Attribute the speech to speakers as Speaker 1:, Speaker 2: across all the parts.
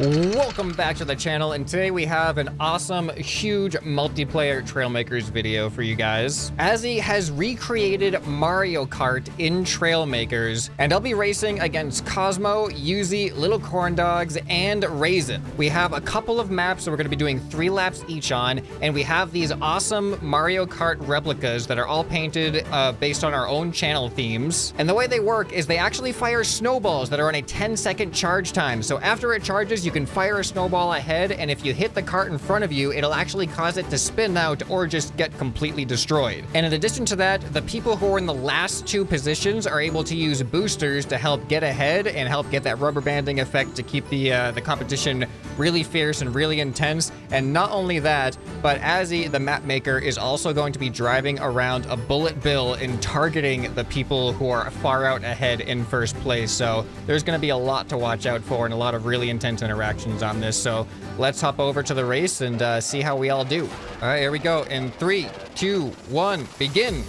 Speaker 1: Welcome back to the channel, and today we have an awesome, huge multiplayer Trailmakers video for you guys. Azzy has recreated Mario Kart in Trailmakers, and I'll be racing against Cosmo, Yuzi, Little Corn Dogs, and Raisin. We have a couple of maps that we're going to be doing three laps each on, and we have these awesome Mario Kart replicas that are all painted uh, based on our own channel themes. And the way they work is they actually fire snowballs that are on a 10 second charge time. So after it charges, you can fire a snowball ahead, and if you hit the cart in front of you, it'll actually cause it to spin out or just get completely destroyed. And in addition to that, the people who are in the last two positions are able to use boosters to help get ahead and help get that rubber banding effect to keep the uh, the competition really fierce and really intense. And not only that, but Azzy, the map maker, is also going to be driving around a bullet bill and targeting the people who are far out ahead in first place. So there's going to be a lot to watch out for and a lot of really intense interactions on this. So let's hop over to the race and uh, see how we all do. All right, here we go. In three, two, one, begin.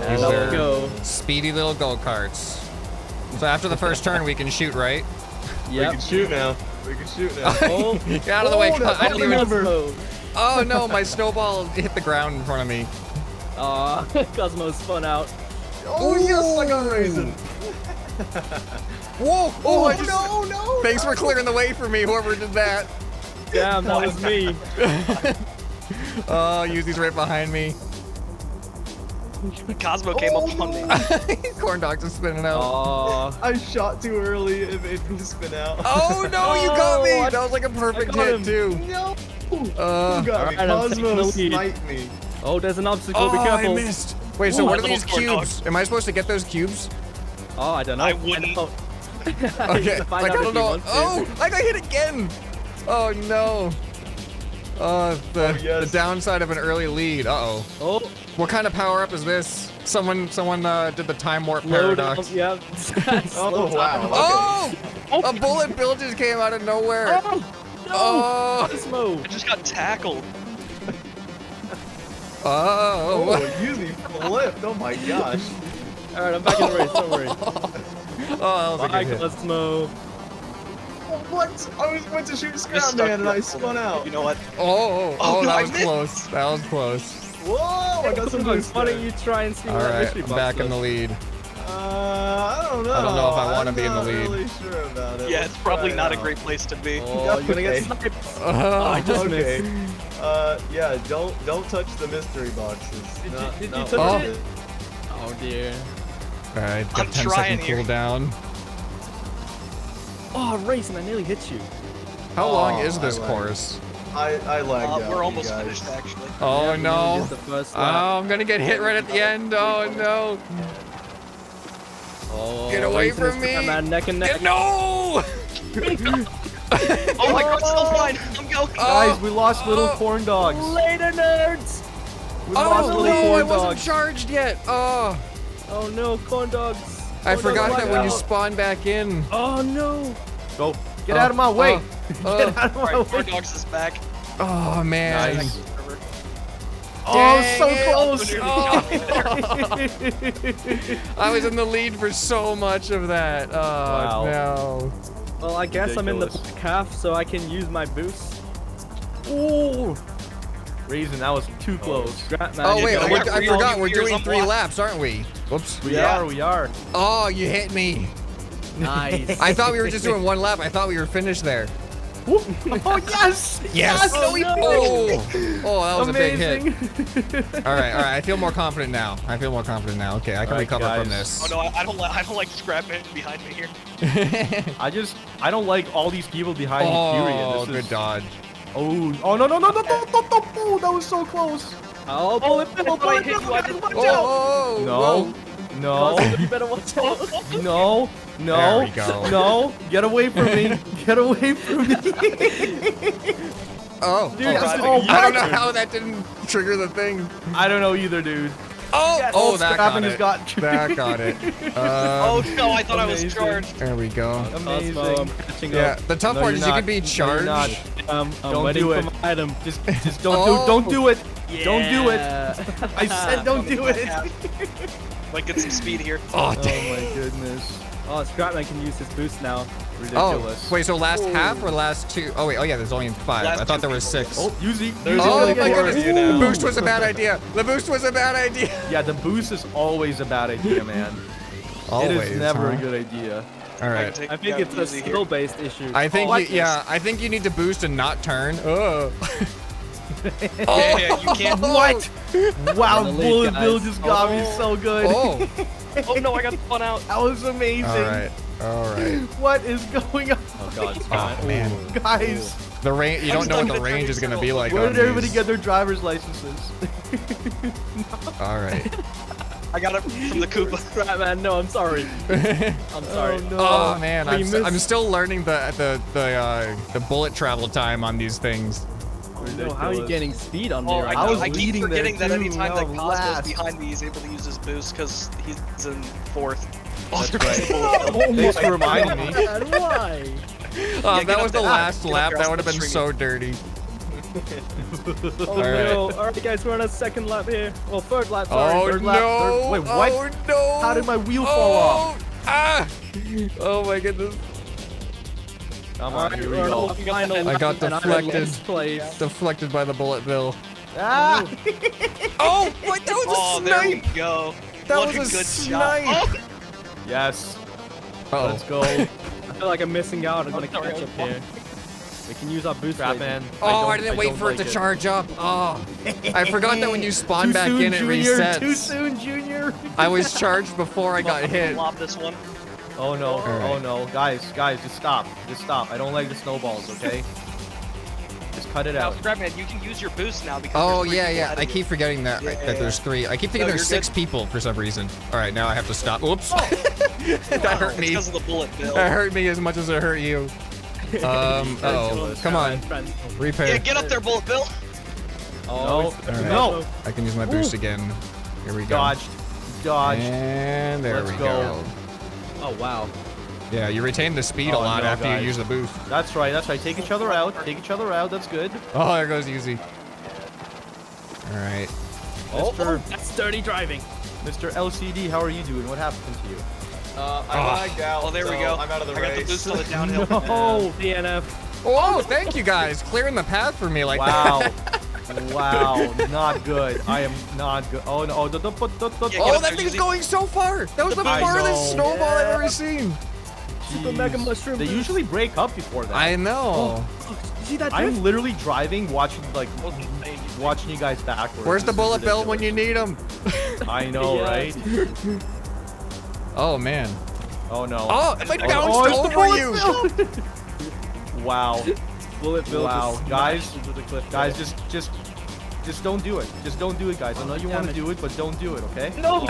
Speaker 1: These are
Speaker 2: go.
Speaker 1: Speedy little go-karts. So after the first turn, we can shoot, right?
Speaker 3: We can shoot now. We can shoot now.
Speaker 2: Oh,
Speaker 1: Get out of the oh, way.
Speaker 3: Oh, that's
Speaker 1: I didn't
Speaker 3: not
Speaker 1: even...
Speaker 3: number.
Speaker 2: Cosmo.
Speaker 1: Oh no, my snowball hit the ground in front of me.
Speaker 2: Aw, Cosmo spun out.
Speaker 3: oh yes, I got raisin.
Speaker 1: Whoa! Oh,
Speaker 3: Oh,
Speaker 1: I just...
Speaker 3: no, no.
Speaker 1: Thanks for clearing the way for me, whoever did that.
Speaker 2: Damn, that was me.
Speaker 1: Oh, Yuzi's right behind me.
Speaker 4: Cosmo came
Speaker 3: Oh,
Speaker 4: up on me.
Speaker 1: Corn dogs are spinning out.
Speaker 2: Aw.
Speaker 3: I shot too early. It made me spin out.
Speaker 1: Oh no, you got me!
Speaker 2: Oh,
Speaker 1: That was like a perfect hit
Speaker 2: him.
Speaker 1: too.
Speaker 3: No.
Speaker 1: Uh,
Speaker 3: Who got me?
Speaker 2: Alright,
Speaker 3: Cosmo
Speaker 2: the lead.
Speaker 3: sniped me.
Speaker 2: Oh, there's an obstacle.
Speaker 1: oh,
Speaker 2: Be
Speaker 1: I missed. Wait, so
Speaker 2: Ooh,
Speaker 1: what are these
Speaker 4: corn dog.
Speaker 1: cubes? Am I supposed to get those cubes?
Speaker 2: Oh, I don't know.
Speaker 4: I wouldn't.
Speaker 2: know.
Speaker 1: Okay,
Speaker 2: You
Speaker 1: like I don't know.
Speaker 2: want to.
Speaker 1: Oh, I got hit again. Oh no. Uh, the,
Speaker 3: Oh, yes.
Speaker 1: the downside of an early lead. Uh oh.
Speaker 2: Oh,
Speaker 1: What kind of power up is this? Someone, someone uh, did the time warp paradox.
Speaker 2: up. Yep.
Speaker 3: Oh wow.
Speaker 1: Oh! A bullet bill just came out of nowhere.
Speaker 2: Oh, no.
Speaker 1: Oh!
Speaker 2: Cosmo.
Speaker 4: I just got tackled.
Speaker 3: Oh,
Speaker 1: Oh!
Speaker 3: Yuzi flipped. Oh my gosh.
Speaker 2: All right, I'm back in the race. Don't worry.
Speaker 1: Oh, that was a
Speaker 2: Bye,
Speaker 1: good hit.
Speaker 2: Cosmo.
Speaker 3: What? I was went to shoot
Speaker 4: Just
Speaker 3: Scrap Man and I spun out.
Speaker 4: You know what?
Speaker 1: Oh, oh,
Speaker 4: Oh,
Speaker 1: oh, that
Speaker 4: I
Speaker 1: was close. That was close.
Speaker 3: Whoa! I got some
Speaker 2: Cosmo,
Speaker 3: boost.
Speaker 2: why don't you try and see
Speaker 1: All
Speaker 2: what
Speaker 1: right, I'm
Speaker 2: box
Speaker 1: back in the lead.
Speaker 3: Uh, I don't know.
Speaker 1: I don't know if I wanna be in the lead.
Speaker 3: not
Speaker 1: lead.
Speaker 3: Really sure about it.
Speaker 4: Yeah,
Speaker 3: Let's
Speaker 4: it's probably
Speaker 3: try it
Speaker 4: not a great place to be.
Speaker 2: Oh, you're gonna
Speaker 3: Okay.
Speaker 2: get sniped.
Speaker 1: Oh,
Speaker 2: I just
Speaker 3: okay.
Speaker 2: missed.
Speaker 3: Uh, yeah, don't don't touch the mystery boxes.
Speaker 2: Did you-
Speaker 3: Not-
Speaker 2: you touch
Speaker 3: worth
Speaker 1: it?
Speaker 2: Oh dear.
Speaker 1: All right, got
Speaker 4: I'm
Speaker 1: 10
Speaker 4: trying
Speaker 1: second
Speaker 4: here.
Speaker 1: cooldown.
Speaker 2: Oh, racing! I nearly hit you.
Speaker 1: How long
Speaker 3: Oh,
Speaker 1: is this
Speaker 3: I like
Speaker 1: course?
Speaker 3: I I lagged
Speaker 4: Uh,
Speaker 3: out,
Speaker 4: we're
Speaker 3: you
Speaker 4: almost
Speaker 3: guys.
Speaker 4: finished, actually.
Speaker 1: Oh
Speaker 2: Yeah, we
Speaker 1: no.
Speaker 2: only did the first lap.
Speaker 1: Oh, I'm gonna get hit right at the end. Oh no.
Speaker 2: Oh,
Speaker 1: Get away
Speaker 2: racing is
Speaker 1: from me.
Speaker 2: coming, Man, neck and neck.
Speaker 1: Get, no!
Speaker 4: Oh my god, still fine. I'm going.
Speaker 1: Guys,
Speaker 5: we lost little
Speaker 1: oh.
Speaker 5: corn dogs.
Speaker 2: Later, nerds.
Speaker 5: We lost
Speaker 1: Oh
Speaker 5: little
Speaker 1: no, I
Speaker 5: corn
Speaker 1: wasn't
Speaker 5: dogs.
Speaker 1: charged yet. Oh,
Speaker 2: Oh no, corn dogs.
Speaker 1: I forgot
Speaker 2: dogs
Speaker 1: that
Speaker 2: like
Speaker 1: when you spawn back in.
Speaker 2: Oh no.
Speaker 5: Go. Get
Speaker 1: Oh,
Speaker 5: out of my way.
Speaker 1: Oh, oh.
Speaker 5: Get out of my
Speaker 4: Alright, Corn
Speaker 5: way.
Speaker 4: Dogs is back.
Speaker 1: oh man.
Speaker 5: Nice. Oh,
Speaker 1: Dang
Speaker 5: so
Speaker 1: it.
Speaker 5: close.
Speaker 1: Oh. I was in the lead for so much of that. Oh
Speaker 5: Wow.
Speaker 1: no.
Speaker 2: Well, I guess I'm in the
Speaker 5: Ridiculous.
Speaker 2: back half, so I can use my boost.
Speaker 5: Ooh. Reason that was too oh. close.
Speaker 2: Scrap man.
Speaker 1: Oh wait,
Speaker 4: go.
Speaker 1: we're, I forgot we're doing three laps, aren't we? Whoops.
Speaker 5: We
Speaker 3: Yeah.
Speaker 5: are, we are.
Speaker 1: Oh, you hit me.
Speaker 2: Nice.
Speaker 1: I thought we were just doing one lap. I thought we were finished there.
Speaker 5: oh, yes.
Speaker 1: Yes.
Speaker 2: Oh, no.
Speaker 1: Oh, oh, that was a big hit. All right, all right. I feel more confident now. I feel more confident now. Okay, I can
Speaker 5: All right,
Speaker 1: recover from this.
Speaker 4: Oh no, I, I don't like. I don't like Scrap Man behind me here.
Speaker 5: I just, I don't like all these people behind me,
Speaker 1: oh,
Speaker 5: period. This
Speaker 1: good
Speaker 5: is,
Speaker 1: dodge.
Speaker 5: Oh, oh, no, no, no, no, no, no, no, no, oh, that was so close.
Speaker 2: Oh, bullet bill,
Speaker 4: thought I
Speaker 2: bullet
Speaker 4: hit
Speaker 2: bill,
Speaker 4: you, I
Speaker 2: you better
Speaker 4: didn't-
Speaker 2: watch oh, out.
Speaker 1: Oh, oh.
Speaker 5: No, no,
Speaker 2: Cosmo, you better watch out.
Speaker 5: no, no,
Speaker 1: There we go.
Speaker 5: no, get away from me, get away from me.
Speaker 1: Oh,
Speaker 2: Dude,
Speaker 1: oh,
Speaker 2: that's
Speaker 1: I,
Speaker 5: oh,
Speaker 1: I don't know how that didn't trigger the thing.
Speaker 5: I don't know either, dude.
Speaker 1: Oh, oh, that got
Speaker 5: Scrapping has
Speaker 1: it.
Speaker 5: got
Speaker 1: That got it.
Speaker 4: Oh
Speaker 1: Um,
Speaker 4: no, I thought I was charged.
Speaker 1: there we go.
Speaker 5: amazing.
Speaker 2: Cosmo,
Speaker 1: Yeah, the tough
Speaker 5: No,
Speaker 1: part
Speaker 5: you're
Speaker 1: is you can be
Speaker 5: No,
Speaker 1: charged.
Speaker 2: Um, I'm
Speaker 5: Don't
Speaker 2: waiting
Speaker 5: do
Speaker 2: for
Speaker 5: it.
Speaker 2: my item.
Speaker 5: Just, just don't
Speaker 1: Oh.
Speaker 5: do, don't do it. Don't do it. I said don't do it.
Speaker 4: Might get some speed here.
Speaker 1: Oh,
Speaker 5: Oh my goodness.
Speaker 2: Oh, Scrapman can use his boost now.
Speaker 5: Oh, Ridiculous.
Speaker 1: Oh, wait, so last half or last two? Oh, wait, oh yeah, there's only five.
Speaker 4: Last
Speaker 1: I thought there was
Speaker 4: people.
Speaker 1: six.
Speaker 5: Oh, Yuzi.
Speaker 3: There's
Speaker 1: Oh
Speaker 3: only
Speaker 5: gonna
Speaker 1: my
Speaker 5: get
Speaker 3: four
Speaker 5: it.
Speaker 3: of
Speaker 1: goodness, the boost was a bad idea. The boost was a bad idea.
Speaker 5: Yeah, the boost is always a bad idea, man.
Speaker 1: Always,
Speaker 5: it is never
Speaker 1: huh?
Speaker 5: a good idea.
Speaker 1: All right.
Speaker 4: I
Speaker 2: I think
Speaker 4: out
Speaker 2: it's a skill-based issue.
Speaker 1: I think,
Speaker 5: Oh,
Speaker 1: you, yeah, I think you need to boost and not turn. Oh.
Speaker 4: Yeah, yeah, you can't.
Speaker 5: What? Wow,
Speaker 2: In the lead,
Speaker 5: Bullet Bill just got me
Speaker 2: Oh.
Speaker 5: so good.
Speaker 1: Oh.
Speaker 4: Oh no, I got spun out.
Speaker 5: That was amazing.
Speaker 1: All right. All right.
Speaker 5: What is going on?
Speaker 2: Oh god,
Speaker 1: Oh man.
Speaker 5: Guys,
Speaker 1: The range. You don't know what the range is gonna be like.
Speaker 5: where
Speaker 1: on
Speaker 5: did everybody
Speaker 1: these.
Speaker 5: get their driver's licenses?
Speaker 1: All right.
Speaker 4: I got it from the Koopa.
Speaker 2: Man, no, I'm sorry. I'm sorry.
Speaker 5: Oh, no.
Speaker 1: Oh man, I'm, st- I'm still learning the the the uh, the bullet travel time on these things.
Speaker 2: No, how are you getting speed on
Speaker 4: Oh,
Speaker 2: me
Speaker 4: I,
Speaker 5: I was
Speaker 4: I keep
Speaker 5: leading there
Speaker 4: forgetting that
Speaker 5: too,
Speaker 4: anytime that
Speaker 5: no,
Speaker 4: Cosmo's behind me, he's able to use his boost because he's in fourth. Oh,
Speaker 5: That's
Speaker 4: they're
Speaker 5: right.
Speaker 2: Oh
Speaker 5: Thanks for reminding me.
Speaker 2: Why?
Speaker 1: Oh,
Speaker 4: get
Speaker 1: that was the last
Speaker 4: Get
Speaker 1: lap. That would have been so dirty.
Speaker 2: Oh
Speaker 1: All right.
Speaker 2: no. Alright guys, we're on a second lap here. Well, third lap, sorry.
Speaker 1: Oh
Speaker 2: third
Speaker 1: no!
Speaker 2: lap.
Speaker 5: third- wait, what?
Speaker 1: Oh no!
Speaker 5: How did my wheel fall off?
Speaker 1: Oh, Ah! Oh my goodness!
Speaker 5: Come on, here we go.
Speaker 2: on the final
Speaker 1: I got
Speaker 2: and I'm in
Speaker 1: deflected. Deflected by the bullet bill.
Speaker 5: Ah!
Speaker 1: Oh, what? That was
Speaker 4: Oh,
Speaker 1: a
Speaker 4: there we go.
Speaker 1: That
Speaker 4: what
Speaker 1: was
Speaker 4: a
Speaker 1: a
Speaker 4: good
Speaker 1: snipe.
Speaker 4: shot. Oh,
Speaker 5: Yes,
Speaker 1: Oh,
Speaker 5: let's go.
Speaker 2: I feel like I'm missing out. I'm gonna catch up here. We can use our boost
Speaker 5: Crap, man.
Speaker 1: oh! I,
Speaker 5: don't-
Speaker 1: didn't wait
Speaker 5: don't
Speaker 1: for it
Speaker 5: like
Speaker 1: to charge up. Oh, I forgot that when you spawn
Speaker 5: Too
Speaker 1: back
Speaker 5: soon,
Speaker 1: in, it
Speaker 5: Junior.
Speaker 1: resets.
Speaker 5: Too soon, Junior.
Speaker 1: I was charged before I got
Speaker 4: I'm gonna
Speaker 1: hit.
Speaker 4: Lob this one.
Speaker 5: Oh no,
Speaker 1: All right.
Speaker 5: oh no, guys, guys, just stop, just stop. I don't like the snowballs, okay? Just cut it
Speaker 4: Now,
Speaker 5: out.
Speaker 4: Scrapman, you can use your boost now because
Speaker 1: Oh
Speaker 4: there's three
Speaker 1: yeah, yeah. I
Speaker 4: of you.
Speaker 1: keep forgetting that
Speaker 4: Yeah,
Speaker 1: that
Speaker 4: yeah,
Speaker 1: there's three. I keep thinking
Speaker 4: No,
Speaker 1: there's six
Speaker 4: good.
Speaker 1: people for some reason. All right, now I have to stop. Oops.
Speaker 4: Oh.
Speaker 1: that
Speaker 4: Wow,
Speaker 1: hurt
Speaker 4: it's
Speaker 1: me.
Speaker 4: because of the bullet bill.
Speaker 1: That hurt me as much as it hurt you. Um. oh. Come on. Repair.
Speaker 4: Yeah, get up there, bullet bill.
Speaker 2: Oh,
Speaker 5: No,
Speaker 1: All right.
Speaker 5: no,
Speaker 1: I can use my boost again. Here we go.
Speaker 5: dodged, dodged.
Speaker 1: And there
Speaker 5: Let's
Speaker 1: we
Speaker 5: go.
Speaker 1: go.
Speaker 2: Oh wow.
Speaker 1: Yeah, you retain the speed a
Speaker 5: Oh,
Speaker 1: lot
Speaker 5: no,
Speaker 1: after
Speaker 5: guys.
Speaker 1: you use the boost.
Speaker 5: That's right, that's right. Take each other out, take each other out. That's good.
Speaker 1: Oh, there goes Easy. All right.
Speaker 2: Oh,
Speaker 5: Mr.
Speaker 2: that's dirty driving.
Speaker 5: Mr. LCD, how are you doing? What happened to you?
Speaker 3: Uh, I
Speaker 1: Ah.
Speaker 3: lagged out.
Speaker 4: Oh, there we go.
Speaker 3: I'm out of the
Speaker 4: I got the
Speaker 3: race.
Speaker 4: boost on the downhill.
Speaker 2: Oh, DNF.
Speaker 1: Oh, thank you guys, clearing the path for me like
Speaker 5: Wow.
Speaker 1: that.
Speaker 5: wow, not good. I am not good. Oh no, oh, the, the, the, the, the,
Speaker 4: Yeah,
Speaker 1: Oh, that
Speaker 4: there,
Speaker 1: thing's
Speaker 4: Easy.
Speaker 1: going so far. That was the
Speaker 5: I
Speaker 1: farthest
Speaker 5: know.
Speaker 1: snowball I've ever seen.
Speaker 2: Super mega mushroom
Speaker 5: They usually break up before that.
Speaker 1: I know.
Speaker 2: Oh, you see that drift?
Speaker 5: I'm literally driving, watching like watching you guys backwards.
Speaker 1: Where's the bullet bill when you need them?
Speaker 5: I know,
Speaker 2: Yeah.
Speaker 5: right?
Speaker 1: Oh man.
Speaker 5: Oh no.
Speaker 1: Oh, it
Speaker 5: Oh,
Speaker 1: bounced oh,
Speaker 5: it's the
Speaker 1: over
Speaker 5: bullet
Speaker 1: you.
Speaker 5: wow,
Speaker 2: Bullet bill
Speaker 5: Wow,
Speaker 2: just
Speaker 5: guys,
Speaker 2: into the cliff
Speaker 5: guys, just just just don't do it. Just don't do it, guys. I know you want to do it, but don't do it, okay?
Speaker 2: No!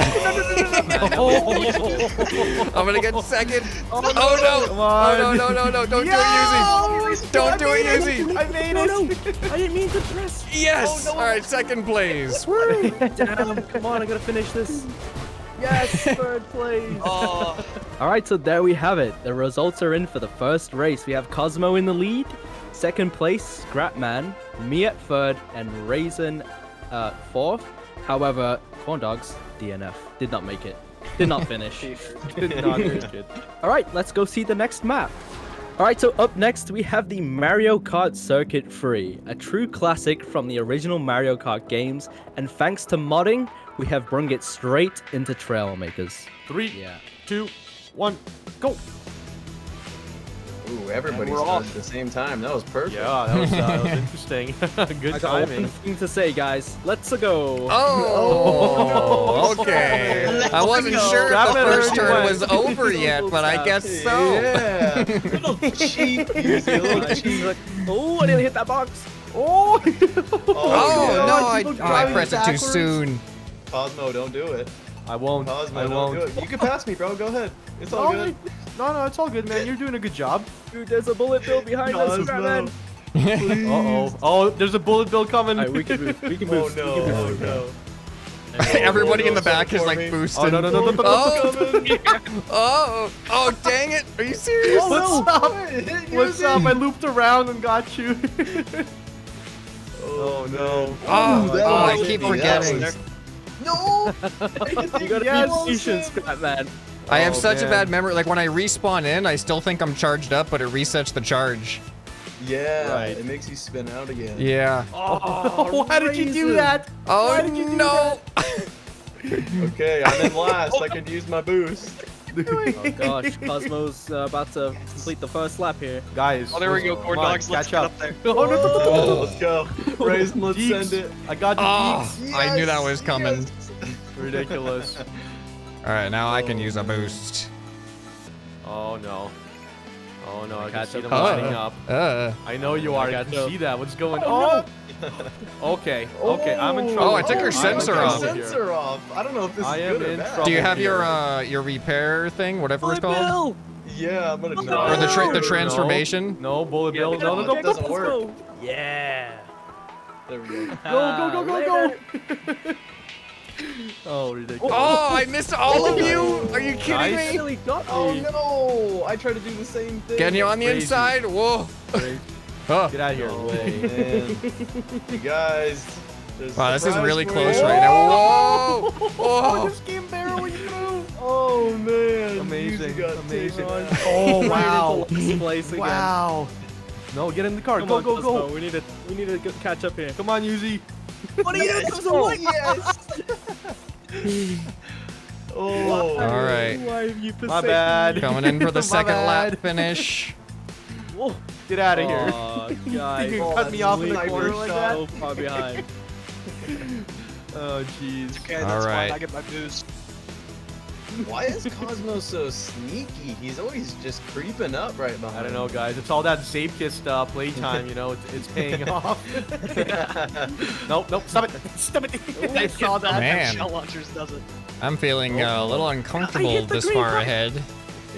Speaker 1: I'm gonna get second. Oh,
Speaker 5: oh
Speaker 1: no. Oh
Speaker 5: on.
Speaker 1: no no no no! Don't do it, Easy. Don't do it, Easy.
Speaker 5: I made it.
Speaker 2: no! I didn't mean to press.
Speaker 1: Yes.
Speaker 2: Oh, no.
Speaker 1: All right, second place. Woo.
Speaker 2: Damn! Come on, I gotta finish this. Yes, third place.
Speaker 4: Oh,
Speaker 2: All right, so there we have it. The results are in for the first race. We have Cosmo in the lead, second place Scrapman, me at third, and Raisin uh, fourth. However, Corn Dogs DNF did not make it. Did not finish.
Speaker 5: Did not make it.
Speaker 2: All right, let's go see the next map. All right, so up next we have the Mario Kart Circuit 3, a true classic from the original Mario Kart games, and thanks to modding, we have brung it straight into Trailmakers.
Speaker 5: Three,
Speaker 2: Yeah.
Speaker 5: two, one, go.
Speaker 3: Ooh, everybody
Speaker 5: we're
Speaker 3: started
Speaker 5: off.
Speaker 3: at the same time. That was perfect.
Speaker 5: Yeah, that was, uh, that was interesting. Good
Speaker 2: I got one thing to say, guys. Let's go.
Speaker 1: Oh, okay. I wasn't
Speaker 4: go.
Speaker 1: sure if the first turn
Speaker 5: went.
Speaker 1: was over yet, but I guess so.
Speaker 3: Yeah. little cheap. Easy, a little cheap.
Speaker 2: like, oh, I didn't hit that box.
Speaker 5: Oh!
Speaker 1: Oh,
Speaker 3: yeah.
Speaker 1: no, I, oh, I
Speaker 5: driving
Speaker 1: pressed it too soon.
Speaker 3: Cosmo, don't do it.
Speaker 5: I won't.
Speaker 3: Cosmo,
Speaker 5: I won't.
Speaker 3: do. You can pass me, bro. Go ahead. It's all
Speaker 5: No,
Speaker 3: good.
Speaker 5: no, no, it's all good, man. You're doing a good job.
Speaker 2: Dude, there's a bullet bill behind us,
Speaker 3: Cosmo.
Speaker 2: Scrapman.
Speaker 5: Uh oh. Oh, there's a bullet bill coming.
Speaker 2: Alright, we can move. We can
Speaker 3: Oh
Speaker 2: move.
Speaker 3: no,
Speaker 2: We can
Speaker 3: oh
Speaker 2: move.
Speaker 3: no.
Speaker 1: Everybody in the
Speaker 3: no,
Speaker 1: back is
Speaker 3: for
Speaker 1: like
Speaker 3: me.
Speaker 1: boosting.
Speaker 5: Oh no no no no no! no.
Speaker 1: Oh, oh, oh, dang it. Are you serious?
Speaker 5: What's up?
Speaker 3: Hit
Speaker 5: What's
Speaker 3: Yuzi.
Speaker 5: up? I looped around and got you. oh no.
Speaker 1: Oh,
Speaker 3: that
Speaker 1: oh, I
Speaker 3: was
Speaker 1: keep
Speaker 3: easy. That
Speaker 1: forgetting.
Speaker 3: Was- No.
Speaker 2: You gotta
Speaker 5: Yes.
Speaker 2: be patient, Scrapman.
Speaker 1: I have
Speaker 5: Oh,
Speaker 1: such a bad memory. Like when I respawn in, I still think I'm charged up, but it resets the charge.
Speaker 3: Yeah,
Speaker 5: Right.
Speaker 3: it makes you spin out again.
Speaker 1: Yeah.
Speaker 5: Oh, why did you do that?
Speaker 1: Oh
Speaker 5: Why did you do
Speaker 1: no!
Speaker 3: Okay, I'm in last. I could use my boost.
Speaker 2: Oh gosh, Cosmo's uh, about to complete the first lap here.
Speaker 5: Guys.
Speaker 4: Oh, there we go,
Speaker 5: come
Speaker 4: corn dogs. Let's
Speaker 5: catch
Speaker 4: get
Speaker 5: up.
Speaker 4: up there.
Speaker 5: Oh, no, no, no, no, no.
Speaker 3: Oh, let's go. Raisin, let's
Speaker 5: Deeks.
Speaker 3: send it.
Speaker 5: I got the
Speaker 1: Oh,
Speaker 5: deeks.
Speaker 1: I knew that was coming.
Speaker 5: Ridiculous.
Speaker 1: All right, now I can use a boost.
Speaker 5: Oh no. Oh no, I can
Speaker 2: Catch
Speaker 5: see them
Speaker 1: Oh.
Speaker 5: lining up.
Speaker 1: Uh.
Speaker 5: I know you are. I
Speaker 2: Catch
Speaker 5: can see that. What's going on? Okay, okay, I'm in trouble.
Speaker 1: Oh, I took her sensor
Speaker 5: trouble
Speaker 1: off.
Speaker 3: Sensor off. I don't know if this
Speaker 5: I
Speaker 3: is
Speaker 5: am
Speaker 3: good or
Speaker 5: in
Speaker 3: bad.
Speaker 1: Do you
Speaker 5: trouble
Speaker 1: have your uh your repair thing, whatever it's called,
Speaker 2: Bill!
Speaker 3: Yeah, I'm gonna
Speaker 2: No.
Speaker 3: try.
Speaker 1: or the tra- the transformation?
Speaker 5: No, bullet
Speaker 3: Yeah,
Speaker 5: bill.
Speaker 3: but
Speaker 5: No, no, no.
Speaker 3: doesn't
Speaker 5: Go,
Speaker 3: work.
Speaker 2: Yeah.
Speaker 3: There we go.
Speaker 5: go, go, go, go.
Speaker 2: Later.
Speaker 5: Oh, ridiculous.
Speaker 1: Oh, I missed all of you! Are you kidding
Speaker 5: Nice.
Speaker 1: me?
Speaker 2: Really got
Speaker 3: Oh no! I tried to do the same thing.
Speaker 1: Getting you on the
Speaker 5: Crazy.
Speaker 1: inside? Whoa!
Speaker 5: Great.
Speaker 1: Oh.
Speaker 5: Get out of here.
Speaker 3: Oh, man. you guys.
Speaker 1: Wow, this is really
Speaker 3: for
Speaker 1: close
Speaker 3: you.
Speaker 1: right now. Whoa!
Speaker 5: Oh,
Speaker 1: Whoa!
Speaker 5: just came barreling through.
Speaker 3: Oh man.
Speaker 5: Amazing, amazing. Oh, wow.
Speaker 2: Right into last place again.
Speaker 5: Wow. No, get in the car.
Speaker 2: Come
Speaker 5: go,
Speaker 2: on,
Speaker 5: go,
Speaker 2: Cosmo.
Speaker 5: go.
Speaker 2: We need to we need to catch up here.
Speaker 5: Come on, Yuzi.
Speaker 2: What are you doing,
Speaker 3: Yes.
Speaker 2: Cosmo?
Speaker 3: Oh,
Speaker 2: What?
Speaker 3: yes. Oh.
Speaker 1: All right.
Speaker 2: Why have you
Speaker 5: My bad.
Speaker 2: me?
Speaker 1: Coming in for the second
Speaker 5: bad.
Speaker 1: lap finish.
Speaker 2: Whoa.
Speaker 5: Oh, get out of here.
Speaker 2: Oh, guys.
Speaker 5: You
Speaker 3: Oh,
Speaker 5: cut me off in the
Speaker 3: sniper
Speaker 5: corner like that.
Speaker 2: So far behind.
Speaker 5: Oh, jeez.
Speaker 4: Okay, that's
Speaker 1: right.
Speaker 4: fine. I get my boost.
Speaker 3: Why is Cosmo so sneaky? He's always just creeping up right behind.
Speaker 5: I don't know, guys. It's all that Zapekist uh, playtime, you know. It's, it's paying off. nope, nope. Stop it. Stop it.
Speaker 4: I saw that.
Speaker 1: Man.
Speaker 4: Shell launchers does it.
Speaker 1: I'm feeling uh, a little uncomfortable this far
Speaker 2: button.
Speaker 1: ahead.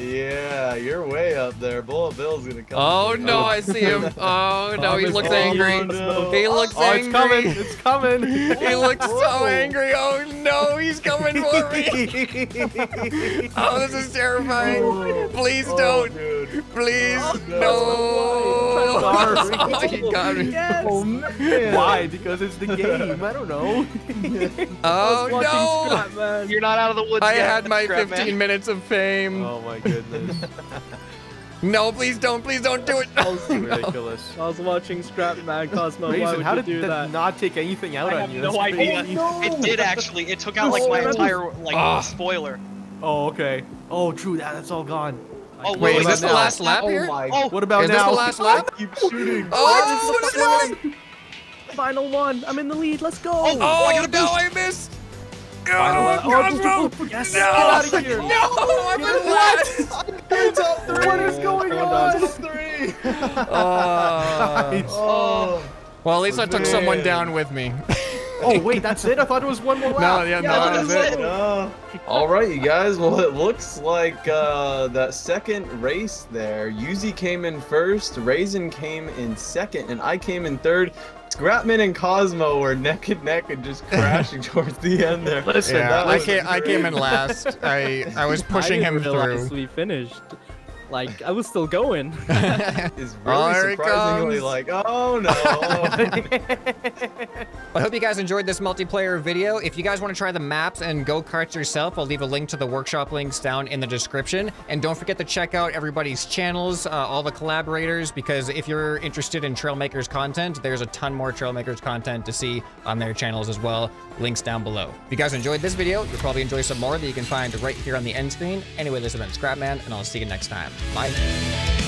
Speaker 3: Yeah, you're way up there. Bullet Bill's gonna come.
Speaker 1: Oh
Speaker 3: for
Speaker 1: no, I see him. Oh no, he
Speaker 5: Thomas
Speaker 1: looks angry.
Speaker 3: Oh, no.
Speaker 1: He looks angry.
Speaker 5: Oh, it's coming. It's coming.
Speaker 1: He looks so angry. Oh no, he's coming for me. Oh, this is terrifying. Please
Speaker 3: Oh,
Speaker 1: don't.
Speaker 3: dude.
Speaker 1: Please,
Speaker 3: Oh,
Speaker 1: no.
Speaker 5: Sorry.
Speaker 1: Oh, he got me.
Speaker 2: Yes.
Speaker 3: Oh man.
Speaker 5: Why? Because it's the game. I don't know.
Speaker 1: Oh
Speaker 2: Watching
Speaker 1: no.
Speaker 2: Scrap, man.
Speaker 4: You're not out of the woods
Speaker 1: I
Speaker 4: yet,
Speaker 1: had my
Speaker 4: Scrap
Speaker 1: 15
Speaker 4: Man.
Speaker 1: minutes of fame.
Speaker 5: Oh my goodness.
Speaker 1: No, please don't. Please don't do it. No.
Speaker 5: Ridiculous.
Speaker 2: I was watching Scrap Man Cosmo. Why
Speaker 5: Raisin,
Speaker 2: would
Speaker 5: how
Speaker 2: you
Speaker 5: did
Speaker 2: do
Speaker 5: that,
Speaker 2: that?
Speaker 5: not take anything out
Speaker 4: I
Speaker 5: on you?
Speaker 4: no
Speaker 5: That's
Speaker 4: idea.
Speaker 5: crazy.
Speaker 4: It did actually. It took out like my entire like
Speaker 1: Ah.
Speaker 4: spoiler.
Speaker 5: Oh, okay. Oh, true. That, that's all gone.
Speaker 4: Oh,
Speaker 1: Wait, is
Speaker 4: about
Speaker 1: this the last lap
Speaker 3: Oh
Speaker 1: here?
Speaker 3: my.
Speaker 4: Oh,
Speaker 5: What about
Speaker 1: Is this the last lap?
Speaker 3: Keep shooting.
Speaker 1: Oh, no.
Speaker 2: Final one. I'm in the lead. Let's go.
Speaker 4: Oh,
Speaker 1: Oh,
Speaker 4: I got a
Speaker 1: no,
Speaker 4: boost.
Speaker 1: I missed.
Speaker 5: Final
Speaker 1: Oh,
Speaker 5: lap.
Speaker 1: Cosmo.
Speaker 2: Yes.
Speaker 1: No,
Speaker 5: Get outta here.
Speaker 1: no, I'm in last.
Speaker 3: Top three.
Speaker 5: What is going on?
Speaker 3: Top three.
Speaker 1: Oh.
Speaker 5: Nice.
Speaker 3: Oh.
Speaker 1: Well, at least I took someone down with me.
Speaker 5: Oh, wait, that's it? I thought it was one more lap.
Speaker 1: No, yeah, no,
Speaker 3: Yeah,
Speaker 1: that's it.
Speaker 3: No. All right, you guys. Well, it looks like uh, that second race there, Yuzi came in first, Raisin came in second, and I came in third. Scrapman and Cosmo were neck and neck and just crashing towards the end there.
Speaker 5: Listen,
Speaker 1: Yeah,
Speaker 3: that
Speaker 1: I came, I came in last. I I was
Speaker 2: I
Speaker 1: pushing
Speaker 2: didn't
Speaker 1: him
Speaker 2: realize
Speaker 1: through.
Speaker 2: We finished. Like I was still going.
Speaker 3: Is
Speaker 1: Oh,
Speaker 3: really
Speaker 1: here
Speaker 3: surprisingly
Speaker 1: comes.
Speaker 3: like, oh no.
Speaker 1: I hope you guys enjoyed this multiplayer video. If you guys want to try the maps and go-karts yourself, I'll leave a link to the workshop links down in the description. And don't forget to check out everybody's channels, uh, all the collaborators, because if you're interested in Trailmakers content, there's a ton more Trailmakers content to see on their channels as well. Links down below. If you guys enjoyed this video, you'll probably enjoy some more that you can find right here on the end screen. Anyway, this has been Scrapman, and I'll see you next time. Bye.